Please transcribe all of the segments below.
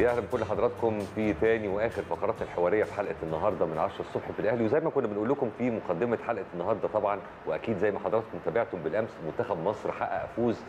يا أهلا بكل حضراتكم في تاني وآخر فقراتنا الحوارية في حلقة النهارده من 10 الصبح في الأهلي. وزي ما كنا بنقول لكم في مقدمة حلقة النهارده طبعا وأكيد زي ما حضراتكم تابعتم بالأمس منتخب مصر حقق فوز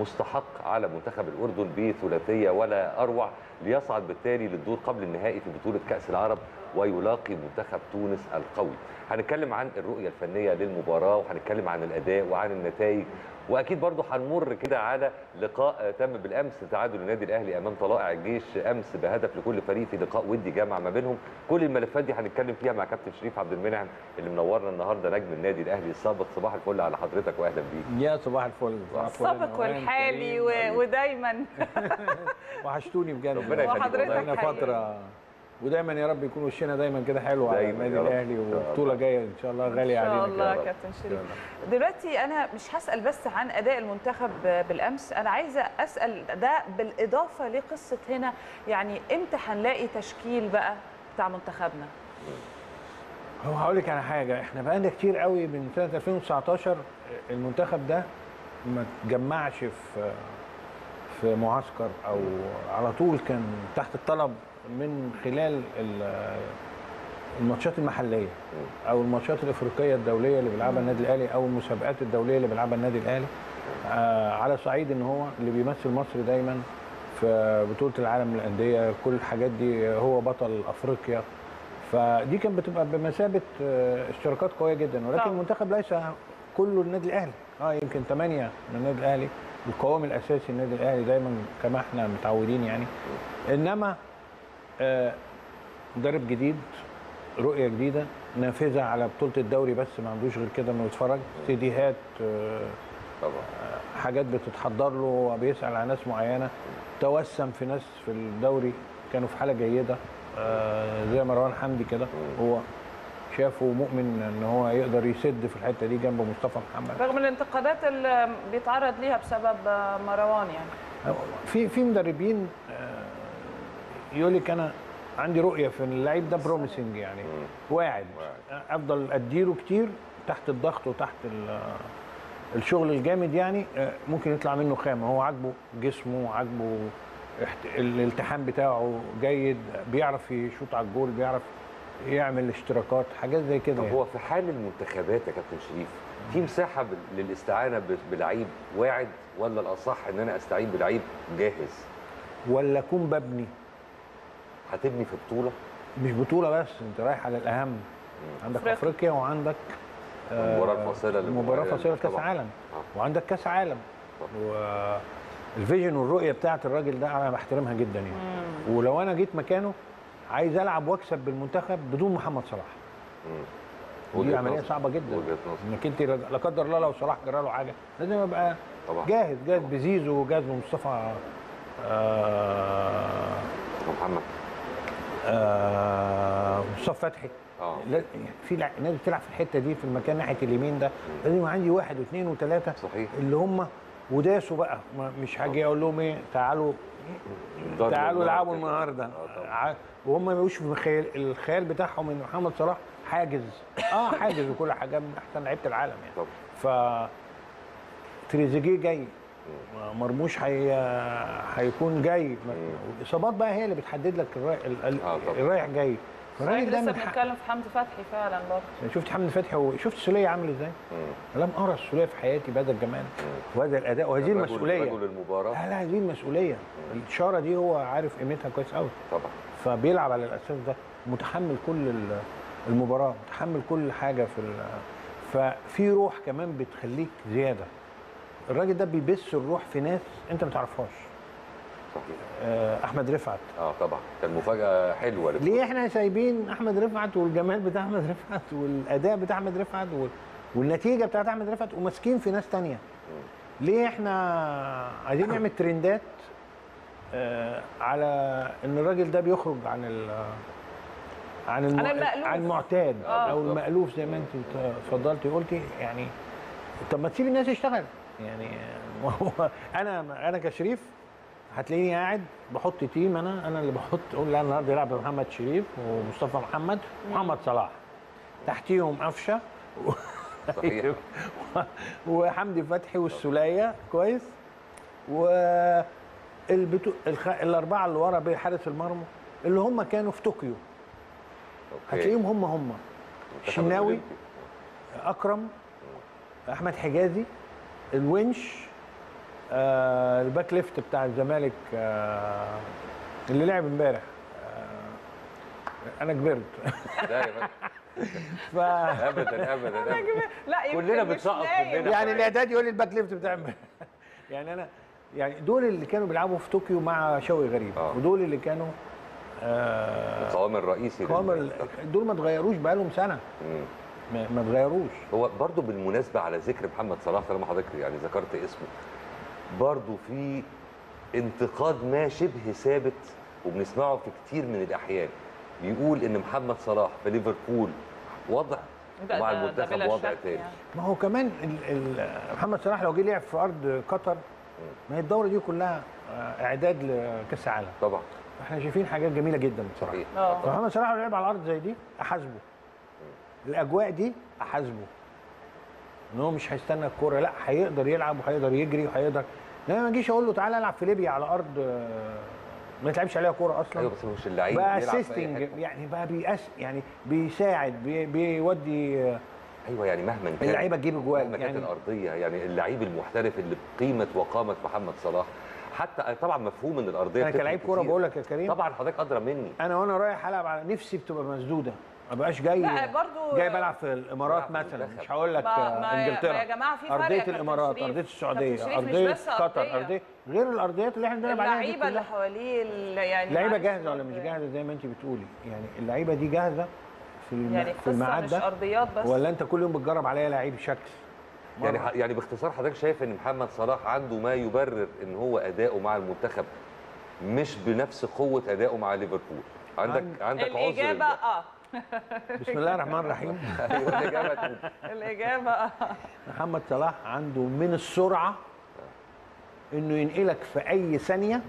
مستحق على منتخب الأردن بثلاثية ولا أروع ليصعد بالتالي للدور قبل النهائي في بطولة كأس العرب ويلاقي منتخب تونس القوي. هنتكلم عن الرؤية الفنية للمباراة وهنتكلم عن الأداء وعن النتائج وأكيد برضه هنمر كده على لقاء تم بالأمس تعادل النادي الأهلي أمام طلائع الجيش. أمس بهدف لكل فريق في لقاء ودي جامع ما بينهم. كل الملفات دي هنتكلم فيها مع كابتن شريف عبد المنعم اللي منورنا النهارده نجم النادي الأهلي. السابق صباح الفل على حضرتك وأهلا بيك. يا صباح الفل. صباح الفل السابق والحالي. و... ودايما. وحشتوني بجد. ربنا يخليك. فترة ودايما يا رب يكون وشنا دايما كده حلو على النادي. الأهلي وبطولة. جاية إن شاء الله غالية ان شاء علينا الله. كابتن شريف. دلوقتي أنا مش هسأل بس عن أداء المنتخب بالأمس أنا عايزة أسأل ده بالإضافة لقصة هنا يعني إمتى هنلاقي تشكيل بقى بتاع منتخبنا هو هقول لك على حاجة إحنا بقالنا كتير قوي من سنة 2019 المنتخب ده ما اتجمعش في في معسكر أو على طول كان تحت الطلب من خلال ال- الماتشات المحلية أو الماتشات الإفريقية الدولية اللي بيلعبها النادي الأهلي أو المسابقات الدولية اللي بيلعبها النادي الأهلي. آه على صعيد إن هو اللي بيمثل مصر دايما في بطولة العالم للأندية. كل الحاجات دي هو بطل أفريقيا. فدي كانت بتبقى بمثابة آه، اشتراكات قوية جدا. ولكن. المنتخب ليس كله النادي الأهلي. آه يمكن ثمانية من النادي الأهلي. القوام الأساسي النادي الأهلي دايما كما إحنا متعودين يعني. إنما مدرب جديد رؤية جديدة نافذة على بطولة الدوري بس ما عندوش غير كده إنه يتفرج. سيديهات آه، طبعا. حاجات بتتحضر له وبيسأل على ناس معينة. توسم في ناس في الدوري كانوا في حالة جيدة آه، زي مروان حمدي كده. هو شافه مؤمن إن هو يقدر يسد في الحتة دي جنب مصطفى محمد. رغم الانتقادات اللي بيتعرض ليها بسبب مروان يعني. في في مدربين آه، يقول لك أنا عندي رؤية في اللعيب ده promising يعني. واعد. أفضل أديله كتير تحت الضغط وتحت ال- الشغل الجامد يعني آه، ممكن يطلع منه خامة. هو عاجبه جسمه عاجبه الالتحام بتاعه جيد بيعرف يشوط على الجول بيعرف يعمل اشتراكات حاجات زي كده طب يعني. هو في حال المنتخبات يا كابتن شريف في مساحة للاستعانة بلعيب واعد ولا الأصح إن أنا أستعين بلعيب جاهز؟ ولا أكون ببني هتبني في بطولة؟ مش بطولة بس انت رايح على الأهم. عندك أفريقيا. أفريقيا وعندك المباراة الفاصلة للمباراة مباراة فاصلة كاس طبعاً. عالم. آه. وعندك كأس عالم. والفيجن والرؤية بتاعت الراجل ده أنا بحترمها جدا يعني. ولو أنا جيت مكانه عايز ألعب وأكسب بالمنتخب بدون محمد صلاح. مم. دي وجهة عملية. صعبة جدا. إنك أنت لا قدر الله لو صلاح جرى له حاجة لازم ابقى طبعا. جاهز جاهز بزيزو جاهز بمصطفى آه محمد. آه مصطفى فتحي. آه. يعني في ناس بتلعب في الحتة دي في المكان ناحية اليمين ده. لازم عندي واحد واثنين وثلاثه صحيح. اللي هم وداسوا بقى. مش هاجي أقول لهم إيه تعالوا تعالوا العبوا. النهارده. آه وهم ما يبقوش في الخيال الخيال بتاعهم إن محمد صلاح حاجز. آه حاجز وكل حاجة من أحسن لعيبة العالم يعني. ف تريزيجيه جاي. مرموش هي... هيكون جاي. الإصابات بقى هي اللي بتحدد لك الرايح, ال- آه طبعاً. الرايح جاي. الراجل ده لسه بنتكلم في حمدي فتحي فعلا برضه. شفت حمدي فتحي وشفت سولية عامل إزاي؟ لم ارى السوليه في حياتي بهذا الجمال وهذا الأداء وهذه رجل- المسؤولية. رجل المباراة. لا لا هذه المسؤولية. الإشارة دي هو عارف قيمتها كويس قوي طبعا. فبيلعب على الأساس ده. متحمل كل ال- المباراة متحمل كل حاجة في ال- ففي روح كمان بتخليك زيادة. الراجل ده بيبث الروح في ناس انت ما تعرفهاش صحيح آه، أحمد رفعت آه طبعا كان مفاجأة حلوة للكل. ليه إحنا سايبين أحمد رفعت والجمال بتاع أحمد رفعت والأداء بتاع أحمد رفعت وال- والنتيجة بتاعت أحمد رفعت وماسكين في ناس تانية ليه إحنا عايزين نعمل ترندات آه على إن الراجل ده بيخرج عن ال عن الم... عن المألوف. عن المعتاد آه، أو. المألوف زي ما أنت اتفضلتي قلتي يعني طب ما تسيب الناس تشتغل يعني ما هو أنا أنا كشريف هتلاقيني قاعد بحط تيم أنا أنا اللي بحط أقول لا النهارده يلعب محمد شريف ومصطفى محمد ومحمد صلاح تحتيهم قفشة و... صحيح. وحمدي فتحي والسولية كويس و البتو... الخ... الأربعة اللي ورا بحارس المرمى اللي هم كانوا في طوكيو. هتلاقيهم هم هم الأولمبي. أكرم أحمد حجازي الونش آه ال back left بتاع الزمالك آه اللي لعب امبارح آه أنا كبرت لا يا. ف ابدا ابدا أبداً. لا كلنا بنسقط. يعني الاعداد يقول لي ال back left بتاع امبارح يعني أنا يعني دول اللي كانوا بيلعبوا في طوكيو مع شوقي غريب آه. ودول اللي كانوا آه القوام الرئيسي قوام ال- للمنتخب. دول ما اتغيروش بقالهم سنة مم. ما اتغيروش هو برضو بالمناسبة على ذكر محمد صلاح طالما حضرتك يعني ذكرت اسمه برضو في انتقاد ما شبه ثابت وبنسمعه في كتير من الأحيان. بيقول إن محمد صلاح في ليفربول وضع ده- ومع ده- ده المنتخب وضع تاني. يعني. ما هو كمان ال ال محمد صلاح لو جه لعب في أرض قطر ما هي الدورة دي كلها آه، إعداد لكأس العالم. طبعا. إحنا شايفين حاجات جميلة جدا بصراحة. صحيح. آه. فمحمد صلاح لو لعب على الأرض زي دي أحاسبه. الأجواء دي أحاسبه. إن هو مش هيستنى الكورة لأ هيقدر يلعب وهيقدر يجري وهيقدر. انما ما أجيش أقول له تعالى العب في ليبيا على أرض آه، ما يتلعبش عليها كورة أصلا. أيوه بس مش اللعيب بقى assisting. يعني بقى بيأس يعني بيساعد بي بيودي آه، أيوه يعني مهما كان اللعيبة تجيب اجوال مهما كانت يعني. الأرضية يعني اللعيب المحترف اللي بقيمة وقامة محمد صلاح حتى طبعا مفهوم إن الأرضية أنا كلاعب كورة. بقول لك يا كريم. طبعا حضرتك أدرى مني. أنا وأنا رايح ألعب على نفسي بتبقى مسدوده ما بقاش جاي لا برضو جاي بلعب في الإمارات مثلا. مش هقول لك إنجلترا ما يا جماعة في فرق أرضية الإمارات شريف. أرضية السعودية أرضية قطر. أرضية غير الأرضيات اللي إحنا بنلعب عليها اللعيبة اللي. حواليه ال- يعني اللعيبة جاهزة ولا مش. جاهزة زي ما أنت بتقولي يعني اللعيبة دي جاهزة في الم... يعني في الميعاد مش ده أرضيات بس ولا أنت كل يوم بتجرب عليا لعيب شكل يعني. يعني باختصار حضرتك شايف إن محمد صلاح عنده ما يبرر إن هو أداؤه مع المنتخب مش بنفس قوة أداؤه مع ليفربول عندك عند- عندك عذر الإجابة. آه بسم الله الرحمن الرحيم. أيوه الإجابة آه محمد صلاح عنده من السرعة إنه ينقلك في أي ثانية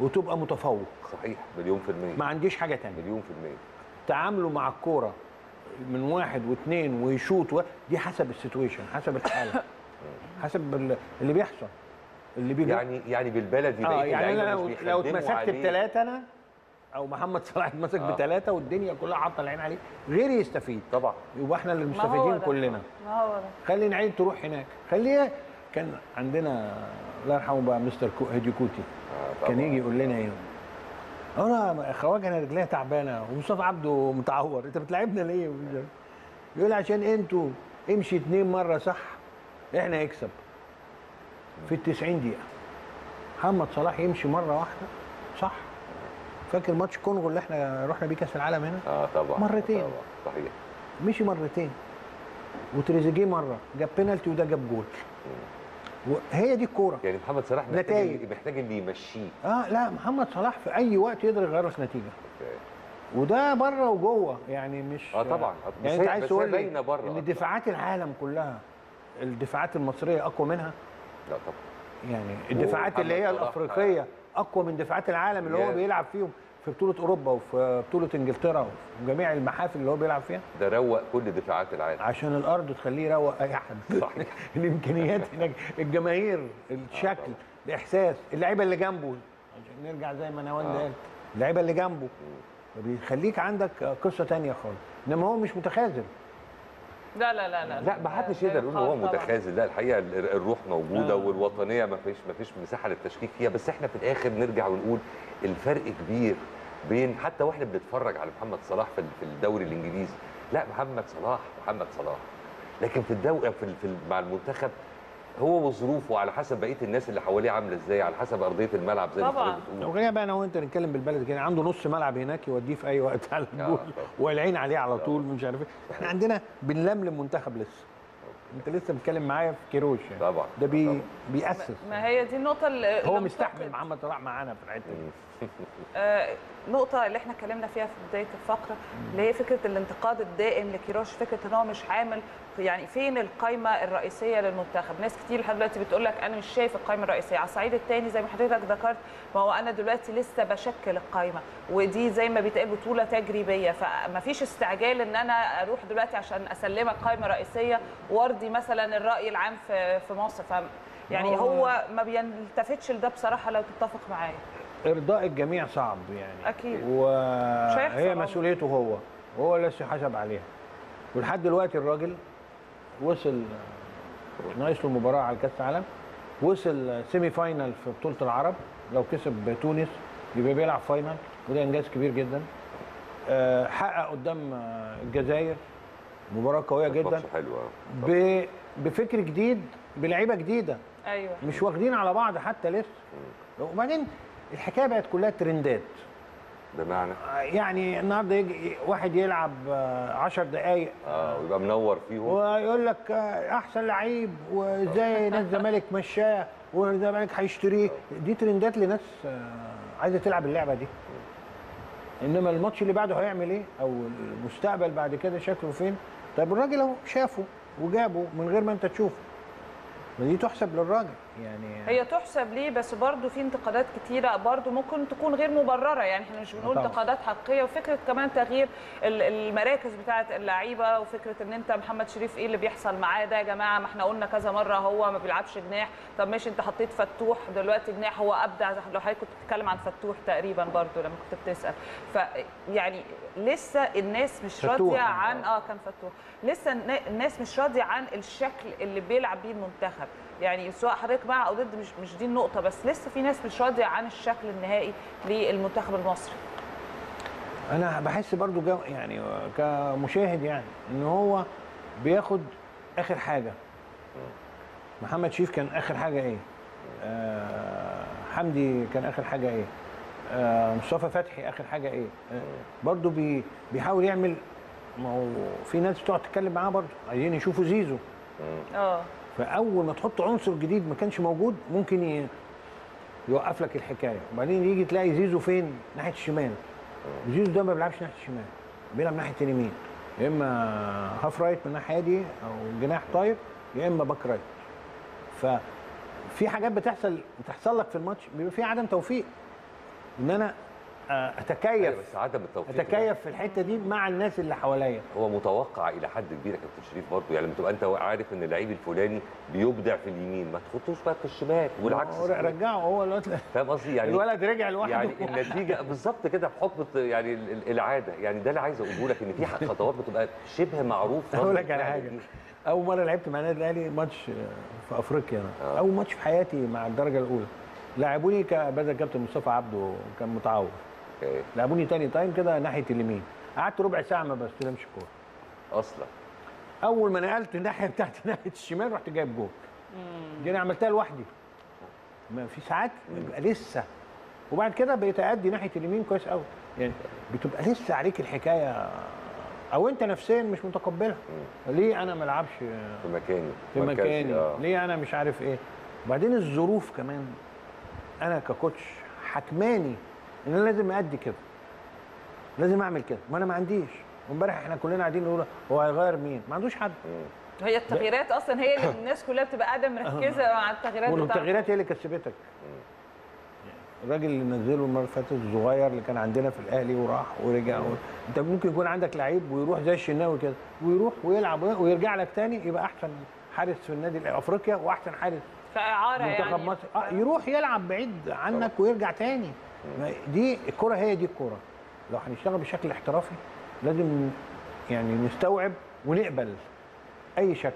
وتبقى متفوق. صحيح. مليون في المية. ما عنديش حاجة تانية. مليون في المية. تعامله مع الكورة من واحد واثنين ويشوط و... دي حسب السيتويشن حسب الحالة. حسب ال- اللي بيحصل اللي بيجي يعني يعني بالبلدي بقية يعني لو لو اتمسكت عليه. بثلاثه أنا أو محمد صلاح اتمسك آه. بثلاثه والدنيا كلها حاطه العين عليه غيري يستفيد. طبعا. يبقى إحنا اللي ما هو مستفيدين. كلنا. ما هو ده. خلي العين تروح هناك. خليها كان عندنا الله يرحمه بقى مستر كو- هيدي كوتي. آه كان. يجي يقول لنا إيه؟ أنا خواجة أنا رجليها تعبانة. ومصطفى عبده متعور. أنت بتلعبنا ليه. يقول عشان أنتوا امشي اتنين مرة صح إحنا هيكسب. في ال 90 دقيقة. محمد صلاح يمشي مرة واحدة صح؟ فاكر ماتش الكونغو اللي إحنا رحنا بيه كأس العالم هنا؟ آه طبعا. مرتين. طبعا. صحيح. مشي مرتين. وتريزيجيه مرة. جاب بينالتي وده جاب جول. وهي دي الكورة. يعني محمد صلاح محتاج محتاج اللي يمشيه. آه لا محمد صلاح في أي وقت يقدر يغير في نتيجة. أوكي. وده برة وجوة. يعني مش آه طبعا. يعني هي- أنت عايز تقول هي لي إن دفاعات العالم كلها الدفاعات المصرية أقوى منها؟ لا طبعا. يعني الدفاعات اللي هي صلاح- الأفريقية. أقوى من دفاعات العالم اللي هو. بيلعب فيهم في بطولة أوروبا وفي بطولة إنجلترا وفي جميع المحافل اللي هو بيلعب فيها ده روق كل دفاعات العالم عشان الأرض تخليه يروق أي حد صحيح. الإمكانيات هناك الجماهير الشكل طبعا. الإحساس اللعيبة اللي جنبه عشان نرجع زي ما نوال آه. قال اللعيبة اللي جنبه بيخليك عندك قصة تانية خالص إنما هو مش متخاذل لا لا لا لا لا ما حدش يقدر يقول إن هو. متخاذل لا الحقيقة ال- الروح موجودة آه. والوطنية ما فيش ما فيش مساحة للتشكيك فيها بس إحنا في الآخر نرجع ونقول الفرق كبير بين حتى وإحنا بنتفرج على محمد صلاح في ال- في الدوري الإنجليزي لا محمد صلاح محمد صلاح لكن في الدوري في, مع المنتخب هو وظروفه على حسب بقية الناس اللي حواليه عاملة إزاي على حسب أرضية الملعب زي ما طبعاً. حضرتك بتقول. لو خلينا بقى أنا وأنت نتكلم بالبلد كده عنده نص ملعب هناك يوديه في أي وقت على الجول. والعين عليه على طول مش عارف إيه. إحنا عندنا بنلملم منتخب لسه. أنت لسه بتتكلم معايا في كيروش يعني. طبعا. ده بي طبعاً. بيأسس. ما هي دي النقطة اللي هو مستحمل. محمد صلاح معانا في الحته دي نقطة اللي إحنا اتكلمنا فيها في بداية الفقرة اللي هي فكرة الانتقاد الدائم لكيروش فكرة إن هو مش عامل يعني فين القائمة الرئيسية للمنتخب؟ ناس كتير لحد دلوقتي بتقول لك أنا مش شايف القائمة الرئيسية. على الصعيد الثاني زي ما حضرتك ذكرت ما هو أنا دلوقتي لسه بشكل القائمة ودي زي ما بيتقال بطولة تجريبية. فما فيش استعجال إن أنا أروح دلوقتي عشان أسلمك قائمة رئيسية وأرضي مثلا الرأي العام في في مصر. ف يعني هو- هو ما بيلتفتش لده بصراحة لو تتفق معايا. إرضاء الجميع صعب يعني. أكيد. مش وهي مسؤوليته هو. هو اللي يحاسب عليها. ولحد دلوقتي الراجل وصل ناقص له مباراة على كأس العالم وصل semi final في بطولة العرب. لو كسب تونس يبقى بيلعب final وده إنجاز كبير جدا. آه، حقق قدام آه، الجزائر مباراة قوية جدا. ماتش حلو آه. ب- بفكر جديد بلعيبة جديدة. أيوه. مش واخدين على بعض حتى لسه. وبعدين الحكاية بقت كلها ترندات. بمعنى؟ يعني النهارده يجي واحد يلعب 10 دقائق آه ويبقى منور فيهم. ويقول لك آه، أحسن لعيب وإزاي نادي الزمالك مشاه والزمالك هيشتريه. دي ترندات لناس آه، عايزة تلعب اللعبة دي. إنما الماتش اللي بعده هيعمل إيه؟ أو المستقبل بعد كده شكله فين؟ طيب الراجل أهو شافه وجابه من غير ما أنت تشوفه. ما دي تحسب للراجل. يعني هي تحسب ليه بس برضو في انتقادات كتيرة برضو ممكن تكون غير مبررة. يعني إحنا مش بنقول طبعا. انتقادات حقيقية وفكرة كمان تغيير ال- المراكز بتاعه اللعيبة وفكرة إن أنت محمد شريف إيه اللي بيحصل معاه ده يا جماعة؟ ما إحنا قلنا كذا مرة هو ما بيلعبش جناح. طب ماشي أنت حطيت فتوح دلوقتي جناح هو أبدع. لو حضرتك كنت بتتكلم عن فتوح تقريبا برضو لما كنت بتسأل. ف يعني لسه الناس مش. راضية عن آه كان فتوح. لسه النا- الناس مش راضية عن الشكل اللي بيلعب بيه المنتخب. يعني سواء حضرتك مع أو ضد مش مش دي النقطة بس لسه في ناس مش راضيه عن الشكل النهائي للمنتخب المصري. أنا بحس برضو جو يعني كمشاهد يعني إن هو بياخد آخر حاجة. محمد شريف كان آخر حاجة إيه؟ آه حمدي كان آخر حاجة إيه؟ آه مصطفى فتحي آخر حاجة إيه؟ آه برضو بي بيحاول يعمل ما هو في ناس بتقعد تتكلم معاه برضو عايزين يشوفوا زيزو. آه. فأول ما تحط عنصر جديد ما كانش موجود ممكن يوقف لك الحكاية. وبعدين يجي تلاقي زيزو فين؟ ناحية الشمال. زيزو ده ما بيلعبش ناحية الشمال بيلعب ناحية اليمين. يا إما half right من الناحية دي أو جناح طاير يا إما back right ففي حاجات بتحصل بتحصل لك في الماتش بيبقى في عدم توفيق. إن أنا آه، أيوة، اتكيف بس عدم التوفيق أتكيف في الحتة دي مع الناس اللي حواليا. هو متوقع إلى حد كبير يا كابتن شريف برضه يعني لما تبقى أنت عارف إن اللعيب الفلاني بيبدع في اليمين ما تحطوش بقى في الشمال والعكس رجعه هو الوقت فاهم قصدي؟ يعني الولد رجع لوحده. يعني النتيجة بالظبط كده بحكم يعني ال- ال- العادة. يعني ده اللي عايز أقوله لك إن في خطوات بتبقى شبه معروف أقول لك على حاجة. دي. أول مرة لعبت مع النادي الأهلي ماتش في أفريقيا أنا. آه. أول ماتش في حياتي مع الدرجة الأولى. لعبوني كبدل كابتن مصطفى عبده كان متعور. لعبوني تاني تايم كده ناحية اليمين. قعدت ربع ساعة ما بستلمش الكورة. أصلا. أول ما نقلت الناحية بتاعتي ناحية الشمال رحت جايب جول. دي أنا عملتها لوحدي. ما في ساعات بيبقى لسه. وبعد كده بقيت ادي ناحية اليمين كويس قوي يعني بتبقى لسه عليك الحكاية. أو أنت نفسيا مش متقبلها. ليه أنا ما ألعبش؟ في مكاني. في مكاني. آه. ليه أنا مش عارف إيه؟ وبعدين الظروف كمان. أنا ككوتش حكماني إن أنا لازم أدي كده. لازم أعمل كده. ما أنا ما عنديش. وامبارح إحنا كلنا قاعدين نقول هو هيغير مين؟ ما عندوش حد. هي التغييرات أصلا هي اللي الناس كلها بتبقى قاعدة مركزة مع التغييرات بتاعتها والتغييرات هي اللي كسبتك. الراجل اللي نزله المرة اللي فاتت الصغير اللي كان عندنا في الأهلي وراح ورجع و... أنت ممكن يكون عندك لعيب ويروح زي الشناوي كده ويروح ويلعب ويرجع لك تاني يبقى أحسن حارس في النادي الأهلي- افريقيا وأحسن حارس كاعاره يعني. مصر. آه يروح يلعب بعيد عنك ويرجع تاني. دي الكرة هي دي الكرة لو هنشتغل بشكل احترافي لازم يعني نستوعب ونقبل أي شكل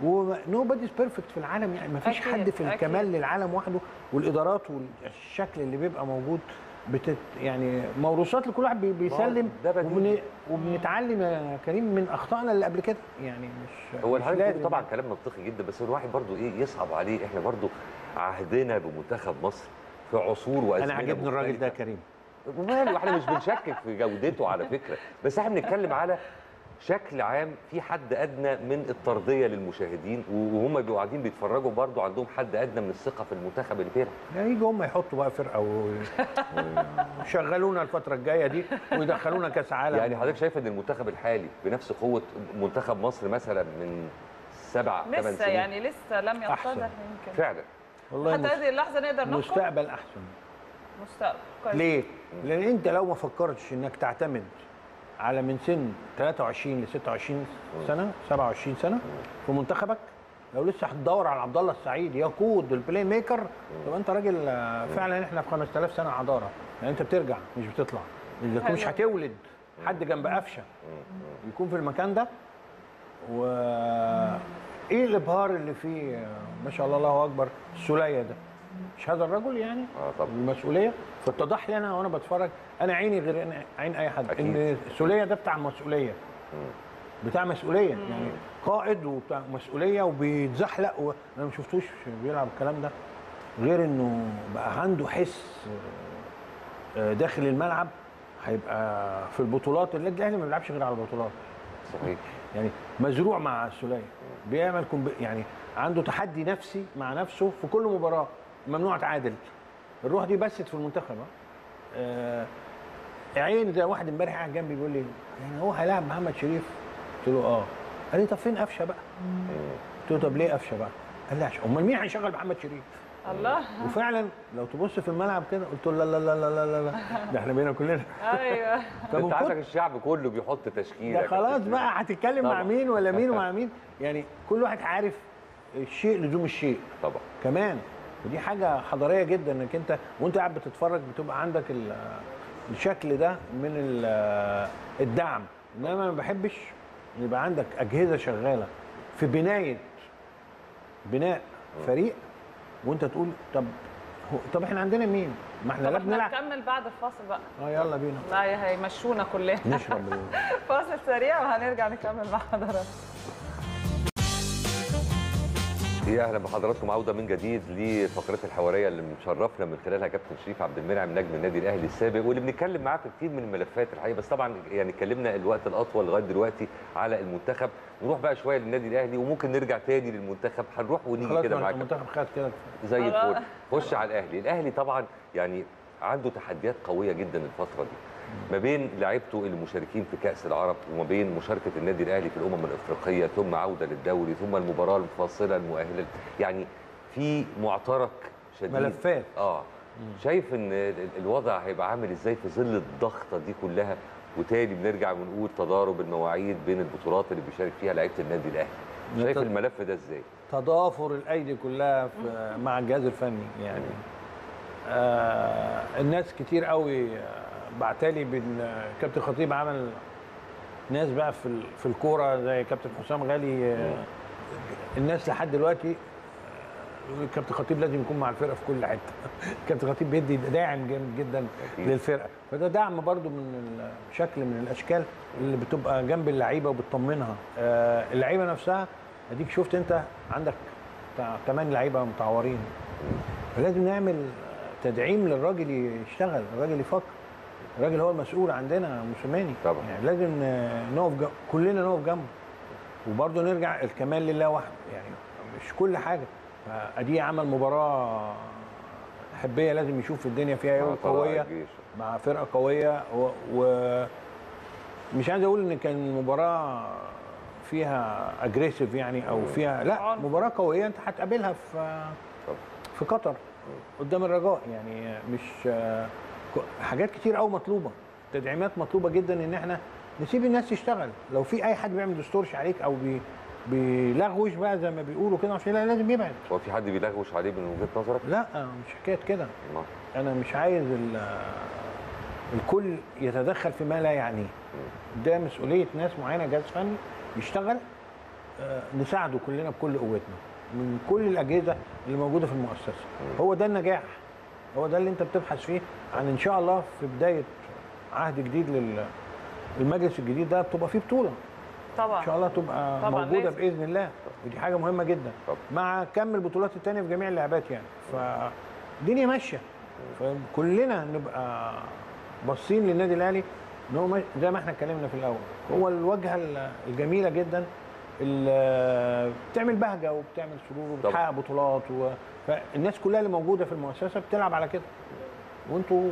و nobody's perfect في العالم يعني ما فيش حد في أكيد. الكمال لله وحده والإدارات والشكل اللي بيبقى موجود بتت يعني موروثات لكل واحد بي- بيسلم. وبن وبنتعلم يا كريم من أخطائنا اللي قبل كده يعني مش هو الحقيقة طبعا يعني. كلام منطقي جدا بس الواحد برضو إيه يصعب عليه إحنا برضو عهدنا بمنتخب مصر في عصور وأزمنة أنا عاجبني الراجل ده. كريم. وماله إحنا مش بنشكك في جودته على فكرة. بس إحنا بنتكلم على شكل عام في حد أدنى من الترضيه للمشاهدين وهم بيبقوا قاعدين بيتفرجوا برضو عندهم حد أدنى من الثقة في المنتخب اللي بيلعب يعني يجوا هم يحطوا بقى فرقة ويشغلونا الفترة الجاية دي ويدخلونا كأس عالم. يعني حضرتك شايف إن المنتخب الحالي بنفس قوة منتخب مصر مثلا من سبع ثمان لسه سنين؟ يعني لسه لم. ينتظر يمكن. فعلا. والله حتى هذه اللحظة نقدر نحكم؟ مستقبل أحسن. مستقبل كويس. ليه؟ لأن أنت لو ما فكرتش إنك تعتمد على من سن 23 ل 26 سنة 27 سنة في منتخبك لو لسه هتدور على عبد الله السعيد يقود ال playmaker طب أنت راجل آه، فعلا إحنا في 5000 سنة حضاره يعني أنت بترجع مش بتطلع. مش. هتولد حد جنب قفشة يكون في المكان ده و إيه الإبهار اللي فيه؟ ما شاء الله الله أكبر. السولية ده. مش هذا الرجل يعني؟ آه طبعا. المسؤولية؟ فاتضح لي أنا وأنا بتفرج. أنا عيني غير إن- عين أي حد. أكيد. إن السولية ده بتاع مسؤولية. بتاع مسؤولية. يعني قائد وبتاع مسؤولية وبيتزحلق و... أنا ما شفتوش بيلعب الكلام ده. غير إنه بقى عنده حس آه، داخل الملعب هيبقى في البطولات. اللي الأهلي ما بيلعبش غير على البطولات. صحيح. يعني مزروع مع السوليه بيعمل. يعني عنده تحدي نفسي مع نفسه في كل مباراة. ممنوع تعادل. الروح دي بست في المنتخب آه عين زي واحد امبارح قاعد جنبي بيقول لي يعني هو هيلاعب محمد شريف؟ قلت له آه. قال لي طب فين قفشة بقى؟ قلت له طب ليه قفشة بقى؟ قال لي أمال مين هيشغل محمد شريف؟ الله. وفعلا لو تبص في الملعب كده قلت له لا لا لا لا لا لا, لا. ده إحنا بينا كلنا. أيوه. أنت عندك الشعب كله بيحط تشكيلة ده خلاص بقى هتتكلم مع. مين ولا مين ومع مين؟ يعني كل واحد عارف الشيء لزوم الشيء. طبعا. كمان ودي حاجة حضارية جدا إنك أنت وأنت قاعد بتتفرج بتبقى عندك ال- الشكل ده من ال- الدعم. إنما ما بحبش يبقى عندك أجهزة شغالة في بناية بناء فريق وانت تقول طب طب إحنا عندنا مين؟ ما إحنا طب لا إحنا بنلعب نكمل بعد الفاصل بقى. آه يلا بينا. لا هيمشونا كلنا. نشرب فاصل سريع وهنرجع نكمل مع حضرتك يا أهلا بحضراتكم. عودة من جديد لفقرات الحوارية اللي مشرفنا من خلالها كابتن شريف عبد المنعم نجم النادي الأهلي السابق واللي بنتكلم معاه في كتير من الملفات الحقيقة. بس طبعا يعني اتكلمنا الوقت الأطول لغاية دلوقتي على المنتخب. نروح بقى شوية للنادي الأهلي وممكن نرجع تاني للمنتخب. هنروح ونيجي كده معاك. المنتخب خد كده. زي. الفل. خش على الأهلي. الأهلي طبعا يعني عنده تحديات قوية جدا الفترة دي. ما بين لعيبته المشاركين في كأس العرب وما بين مشاركة النادي الأهلي في الأمم الأفريقية ثم عودة للدوري ثم المباراة الفاصله المؤهلة. يعني في معترك شديد. ملفات. آه. شايف إن ال- الوضع هيبقى عامل إزاي في ظل الضغطة دي كلها؟ وتاني بنرجع ونقول تضارب المواعيد بين البطولات اللي بيشارك فيها لعيبة النادي الأهلي. شايف الملف ده إزاي؟ تضافر الأيدي كلها في مع الجهاز الفني يعني. آه الناس كتير قوي بعتالي بان آه، كابتن خطيب عمل ناس بقى في ال- في الكورة زي كابتن حسام غالي. الناس لحد دلوقتي الكابتن خطيب لازم يكون مع الفرقة في كل حتة. كابتن خطيب بيدي داعم جامد جدا. للفرقة. فده دعم برضو من شكل من الأشكال اللي بتبقى جنب اللعيبة وبتطمنها. آه اللعيبة نفسها أديك شفت أنت عندك 8 لعيبة متعورين. فلازم نعمل تدعيم للراجل يشتغل الراجل يفكر. الراجل هو المسؤول عندنا موسيماني طبعا. يعني لازم آه، نقف جنب كلنا نقف جنبه وبرضه نرجع الكمال لله وحده يعني مش كل حاجة فأدي عمل مباراة حبية لازم يشوف الدنيا فيها إيه قوية. مع فرقة قوية و, و مش عايز أقول إن كان المباراه فيها اجريسيف يعني أو فيها لا. مباراة قوية أنت هتقابلها في. في قطر قدام الرجاء يعني مش حاجات كتير قوي مطلوبة تدعيمات مطلوبة جدا إن إحنا نسيب الناس تشتغل. لو في أي حد بيعمل دستورش عليك أو بي بيلغوش بقى زي ما بيقولوا كده عشان لا لازم يبعد. هو في حد بيلغوش عليه من وجهة نظرك؟ لا مش حكاية كده. أنا مش عايز ال- الكل يتدخل فيما لا يعنيه. ده مسؤولية ناس معينة جهاز فني يشتغل آه، نساعده كلنا بكل قوتنا من كل الأجهزة اللي موجودة في المؤسسة. هو ده النجاح. هو ده اللي انت بتبحث فيه عن ان شاء الله في بداية عهد جديد لل المجلس الجديد ده بتبقى فيه بطولة. طبعا. إن شاء الله تبقى طبعاً. موجودة لازم. بإذن الله. ودي حاجة مهمة جدا. طبعاً. مع كم البطولات الثانية في جميع اللعبات يعني. فالدنيا ماشية. فكلنا نبقى باصين للنادي الأهلي. إن هو زي ما إحنا اتكلمنا في الأول. هو الواجهه ال- الجميلة جدا. اللي بتعمل بهجة وبتعمل سرور وبتحقق بطولات و... فالناس كلها اللي موجودة في المؤسسة بتلعب على كده. وانتوا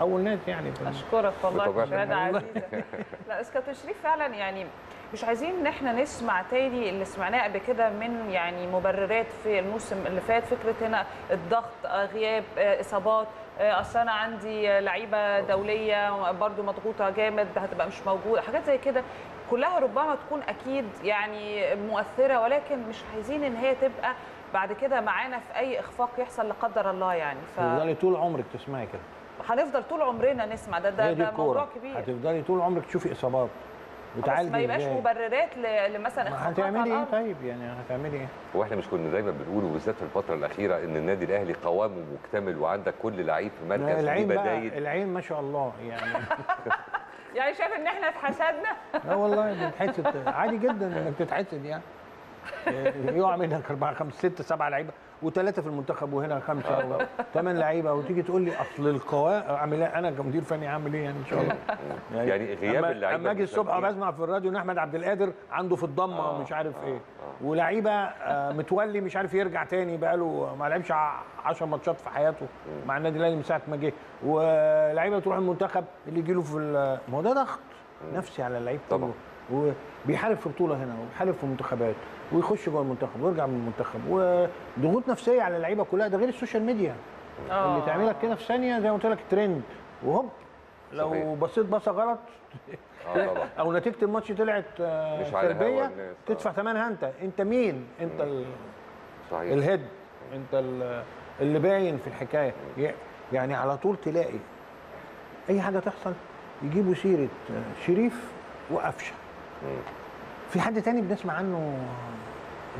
أول ناس يعني في أشكرك والله شهادة. عزيزة. لا بس كابتن شريف فعلا يعني مش عايزين إن إحنا نسمع تاني اللي سمعناه قبل كده من يعني مبررات في الموسم اللي فات فكرة هنا الضغط آه، غياب آه، إصابات آه، أصل أنا عندي لعيبة دولية برضو مضغوطة جامد هتبقى مش موجودة حاجات زي كده. كلها ربما تكون أكيد يعني مؤثرة ولكن مش عايزين إن هي تبقى بعد كده معانا في أي إخفاق يحصل لا قدر الله يعني تفضلي طول عمرك تسمعي كده. فهنفضل طول عمرنا نسمع. ده ده, ده موضوع كبير. هتفضلي طول عمرك تشوفي إصابات. بس وتعالجي ما يبقاش. مبررات ل- لمثلا ما اخفاقات هتعملي إيه. طيب يعني؟ هتعملي إيه؟ وإحنا مش كنا دايما بنقول وبالذات في الفترة الأخيرة إن النادي الأهلي قوامه مكتمل وعندك كل لعيب في مركز ليه العين بدايل العين ما شاء الله يعني. يعني شايف إن إحنا اتحسدنا؟ لا والله بتتحسد عادي جدا إنك تتحسد يعني. يقع منك أربعة خمسة ستة سبعة لعيبة وثلاثه في المنتخب وهنا خمسة. ثمان لعيبة وتيجي تقول لي أصل القوائم أعمل إيه؟ أنا كمدير فني أعمل إيه يعني إن شاء الله؟ يعني غياب أما- اللعيبة أما أجي الصبح. بسمع في الراديو إن أحمد عبد القادر عنده في الضمة آه، ومش عارف آه، إيه. آه. ولعيبة آه، متولي مش عارف يرجع تاني بقاله ما لعبش 10 ماتشات في حياته مع النادي الأهلي من ساعة ما جه. ولعيبة تروح المنتخب اللي يجي له في ما هو ده ضغط نفسي على اللعيب طبعا. وبيحارب في بطولة هنا وبيحارب في منتخبات ويخش جوه المنتخب ويرجع من المنتخب وضغوط نفسية على اللعيبة كلها ده غير ال social media. آه. اللي تعملك كده في ثانية زي ما قلت لك ترند وهوب لو صحيح. بصيت بصه غلط طبعا. أو نتيجة الماتش طلعت آه، سلبيه آه. تدفع ثمنها أنت. أنت مين؟ أنت ال- صحيح. ال head. أنت ال- اللي باين في الحكاية. يعني على طول تلاقي أي حاجة تحصل يجيبوا سيرة آه، شريف وقفشة. في حد تاني بنسمع عنه؟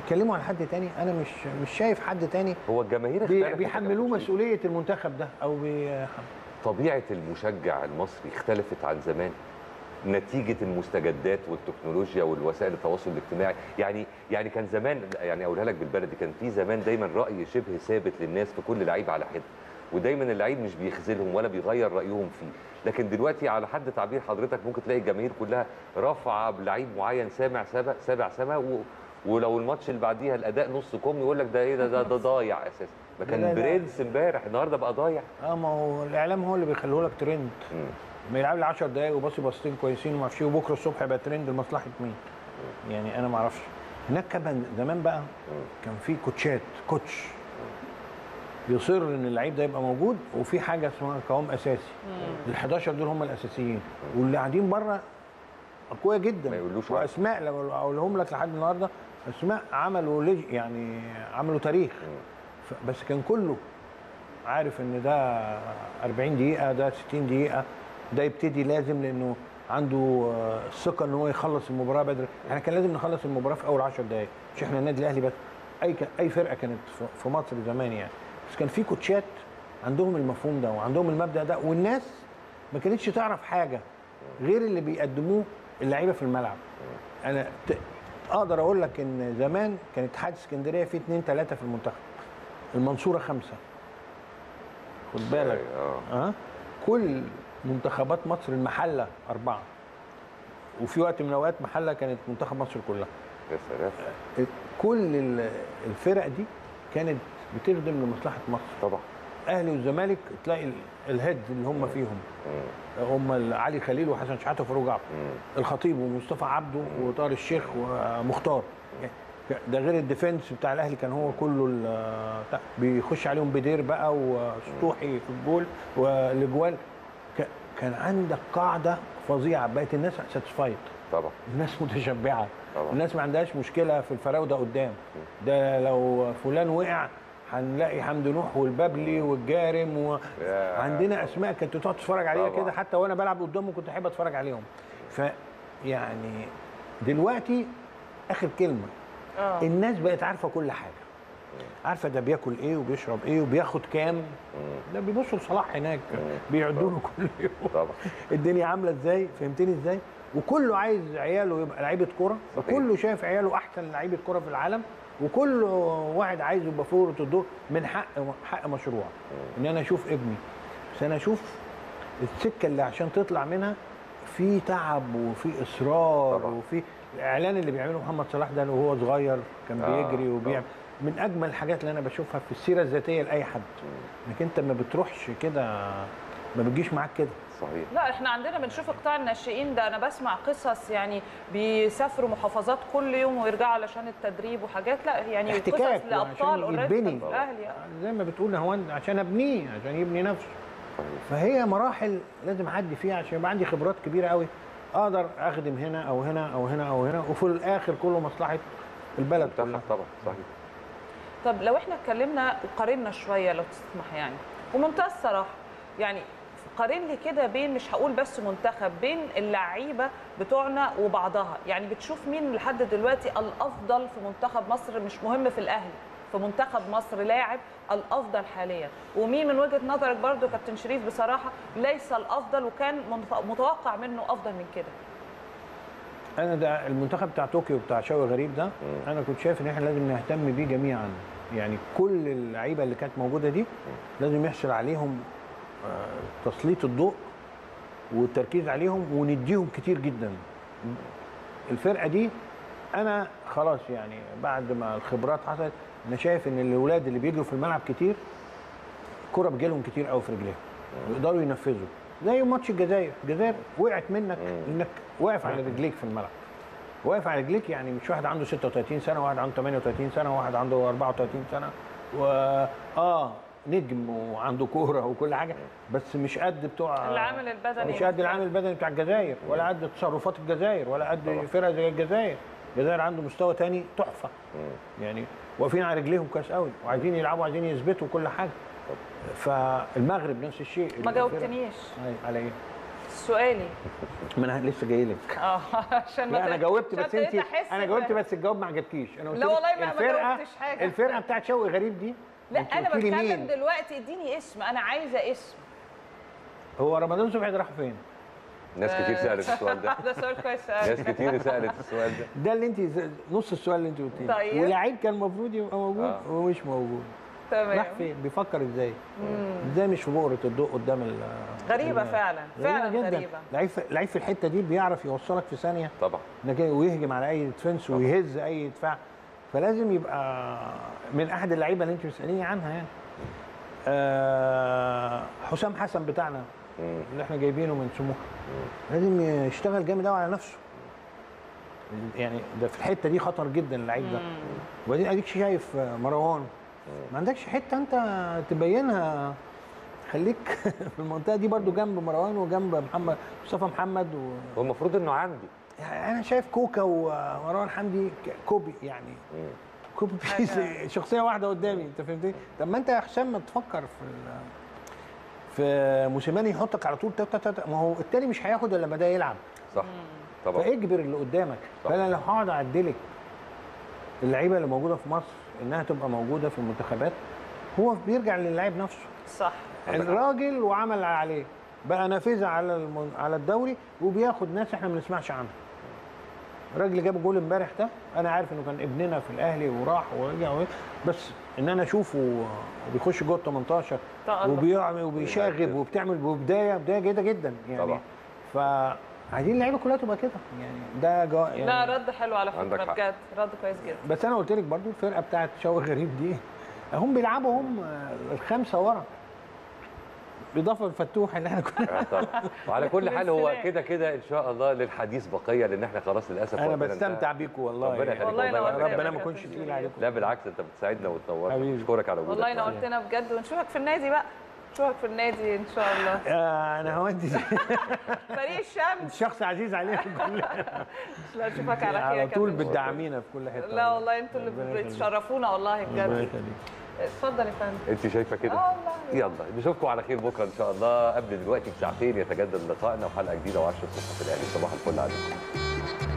يتكلموا عن حد تاني. أنا مش مش شايف حد تاني. هو الجماهير بي- بيحملوه مسؤولية المنتخب ده أو بي طبيعة المشجع المصري اختلفت عن زمان. نتيجة المستجدات والتكنولوجيا والوسائل التواصل الاجتماعي. يعني يعني كان زمان يعني أقولها لك بالبلدي كان في زمان دايما رأي شبه ثابت للناس في كل لعيب على حدة. ودايما اللعيب مش بيخذلهم ولا بيغير رأيهم فيه. لكن دلوقتي على حد تعبير حضرتك ممكن تلاقي الجماهير كلها رافعة بلعيب معين سامع سابع سابع سما ولو الماتش اللي بعديها الأداء نص كوم يقول لك ده إيه ده؟ ده, ده ضايع أساسا. ما كان. prince امبارح النهارده بقى ضايع. آه ما هو الإعلام هو اللي بيخليه لك ترند. ما يلعب لي 10 دقايق وباصي باصتين كويسين وما أعرفش إيه، وبكرة الصبح يبقى ترند لمصلحة مين؟ يعني أنا ما أعرفش. هناك كان زمان بقى كان في كوتشات كوتش. يصر إن اللعيب ده يبقى موجود وفي حاجة اسمها قوام أساسي. ال 11 دول هم الأساسيين واللي قاعدين بره أقوياء جدا. ما يقولوش وأسماء لو أقولهم لك لحد النهارده أسماء عملوا لج يعني عملوا تاريخ. ف- بس كان كله عارف إن ده 40 دقيقة ده 60 دقيقة ده يبتدي لازم لأنه عنده الثقه إن هو يخلص المباراة بدري. إحنا كان لازم نخلص المباراة في أول 10 دقائق مش إحنا النادي الأهلي بس. أي ك- أي فرقة كانت في- في مصر زمان يعني. بس كان في كوتشات عندهم المفهوم ده وعندهم المبدأ ده والناس ما كانتش تعرف حاجة غير اللي بيقدموه اللعيبة في الملعب. أنا أقدر أقول لك إن زمان كان اتحاد اسكندرية فيه اثنين ثلاثة في المنتخب. المنصورة خمسة. خد بالك. آه. أه؟ كل منتخبات مصر المحلة أربعة. وفي وقت من الأوقات محلة كانت منتخب مصر كلها. يا سلام. كل ال- الفرق دي كانت بتخدم لمصلحة مصر. طبعا. أهلي والزمالك تلاقي ال- ال head اللي هم فيهم. هم علي خليل وحسن شحاتة وفاروق مم. الخطيب ومصطفى عبده وطاهر الشيخ ومختار. ده غير ال defense بتاع الأهلي كان هو كله بيخش عليهم ببدير بقى وسطوحي في الجول والإجوال. كان عندك قاعدة فظيعة. بقت الناس ساتسفايد طبعا. الناس متشبعة. طبعا. الناس ما عندهاش مشكلة في الفراودة قدام. ده لو فلان وقع هنلاقي حمد نوح والبابلي والجارم و... عندنا أسماء كنت تقعد تتفرج عليها. كده. حتى وأنا بلعب قدامهم كنت أحب أتفرج عليهم. ف يعني دلوقتي آخر كلمة. آه. الناس بقت عارفة كل حاجة. عارفة ده بياكل إيه وبيشرب إيه وبياخد كام. ده بيبصوا لصلاح هناك. بيعدوا له كل يوم. طبعا. الدنيا عاملة إزاي؟ فهمتني إزاي؟ وكله عايز عياله يبقى لعيبة كورة. وكله شايف عياله أحسن لعيبة كورة في العالم. وكل واحد عايز يبقى فوق الدور من حق حق مشروع إن أنا أشوف ابني بس أنا أشوف السكة اللي عشان تطلع منها في تعب وفي إصرار طبعا. وفي الإعلان اللي بيعمله محمد صلاح ده وهو صغير كان آه، بيجري وبيعمل من أجمل الحاجات اللي أنا بشوفها في السيرة الذاتية لأي حد. انك أنت ما بتروحش كده ما بتجيش معاك كده. صحيح. لا إحنا عندنا بنشوف قطاع الناشئين ده. أنا بسمع قصص يعني بيسافروا محافظات كل يوم ويرجعوا علشان التدريب وحاجات. لا يعني احتكاك قصص لأبطال اوريدي يعني. زي ما بتقول هو عشان أبنيه عشان يبني نفسه. فهي مراحل لازم أعدي فيها عشان يبقى عندي خبرات كبيرة قوي أقدر أخدم هنا أو هنا أو هنا أو هنا وفي الآخر كله مصلحة البلد كلها. طبعا صحيح. طب لو إحنا اتكلمنا وقارنا شوية لو تسمح يعني. ومنتهى الصراحه يعني قارن لي كده بين مش هقول بس منتخب بين اللعيبة بتوعنا وبعضها. يعني بتشوف مين لحد دلوقتي الأفضل في منتخب مصر مش مهم في الأهلي في منتخب مصر لاعب الأفضل حاليا. ومين من وجهة نظرك برضو كابتن شريف بصراحة ليس الأفضل وكان متوقع منه أفضل من كده؟ أنا ده المنتخب بتاع طوكيو بتاع شوقي غريب ده أنا كنت شايف إن إحنا لازم نهتم بيه جميعا. يعني كل اللعيبة اللي كانت موجودة دي لازم يحصل عليهم تسليط الضوء والتركيز عليهم ونديهم كتير جدا. الفرقة دي أنا خلاص يعني بعد ما الخبرات حصلت أنا شايف إن الاولاد اللي بيجروا في الملعب كتير الكره بتجيلهم كتير قوي في رجليهم ويقدروا ينفذوا. زي ماتش الجزائر الجزائر وقعت منك إنك واقف على رجليك في الملعب. واقف على رجليك يعني مش واحد عنده 36 سنة واحد عنده 38 سنة واحد عنده 34 سنة و آه نجم وعنده كورة وكل حاجة بس مش قد بتوع العامل البدني. مش قد العامل البدني بتاع الجزائر ولا قد تصرفات الجزائر ولا قد. فرقة زي الجزائر الجزائر عنده مستوى تاني تحفة. يعني واقفين على رجليهم كويس قوي وعايزين يلعبوا عايزين يثبتوا كل حاجة. فالمغرب نفس الشيء. ما جاوبتنيش. على إيه؟ سؤالي. ما أنا لسه جاي لك. آه عشان ما أنا جاوبت بس انت أنا جاوبت بس الجواب ما عجبكيش. أنا قلت لا والله ما- جاوبتش حاجة. الفرقة بتاعت شوقي غريب دي لا أنا بتكلم؟ دلوقتي اديني اسم أنا عايزة اسم هو رمضان صبحي راح فين؟ ناس كتير سألت السؤال ده ده سؤال كويس قوي ناس كتير سألت السؤال ده ده اللي انت نص السؤال اللي انت قلتيه طيب. ولاعيب كان المفروض يبقى موجود آه. ومش موجود تمام راح فين؟ بيفكر إزاي؟ إزاي مش في بؤره الضوء قدام ال غريبة ال- فعلا فعلا جدا. غريبة لعيب في- لعيب في الحتة دي بيعرف يوصلك في ثانية طبعا ويهجم على أي ديفنس ويهز أي دفاع فلازم يبقى من أحد اللعيبة اللي أنت بتسأليني عنها يعني. آه حسام حسن بتاعنا. اللي إحنا جايبينه من سموحة. لازم يشتغل جامد قوي على نفسه. يعني ده في الحتة دي خطر جدا اللعيب ده. وبعدين أديك شايف مروان. ما عندكش حتة أنت تبينها؟ خليك في المنطقة دي برضو جنب مروان وجنب محمد مصطفى محمد و... هو المفروض إنه عنده يعني أنا شايف كوكا ومروان حمدي copy يعني. copy paste شخصية واحدة قدامي أنت فهمتني؟ طب ما أنت يا حسام ما تفكر في في موسيماني يحطك على طول تك تك ما هو التاني مش هياخد إلا لما ده يلعب صح طبعا فاجبر اللي قدامك صح. فأنا لو هقعد أعدلك اللعيبة اللي موجودة في مصر إنها تبقى موجودة في المنتخبات هو بيرجع للاعب نفسه صح. الراجل وعمل عليه بقى نافذة على. على الدوري وبياخد ناس إحنا ما بنسمعش عنها الراجل اللي جاب جول امبارح ده أنا عارف إنه كان ابننا في الأهلي وراح ورجع. بس إن أنا أشوفه وبيخش جوه ال 18 تألق. وبيعمل وبيشاغب وبتعمل بدايه بداية جيدة جدا يعني طبعا. فعايزين اللعيبة كلها تبقى كده يعني ده جو... يعني لا رد حلو على فكرة. بجد رد كويس جدا بس أنا قلت لك برضو الفرقة بتاعت شوقي غريب دي هم بيلعبوا هم الخمسة ورا بالاضافه لفتوح اللي إحنا كنا آه وعلى كل حال هو. كده كده إن شاء الله للحديث بقية لأن إحنا خلاص للأسف أنا بستمتع. بيكم والله ربنا يخليك والله ربنا ما يكونش كابتن تقيل. عليكم لا بالعكس أنت بتساعدنا وتنورنا حبيبي. أشكرك على وجودك والله. نورتنا بجد ونشوفك في النادي بقى نشوفك في النادي إن شاء الله آه أنا هو انت فريق الشمس شخص عزيز علينا كلنا لا أشوفك على خير يا على طول. بتدعمينا في كل حتة لا والله أنتوا اللي. بتشرفونا والله ربنا بجد يخليك اتفضل يا فندم. انت شايفة كده؟ آه والله. يلا نشوفكم على خير بكرة إن شاء الله. قبل دلوقتي بساعتين يتجدد لقائنا وحلقه جديدة و10 الصبح في الأهلي. صباح الفل عليكم.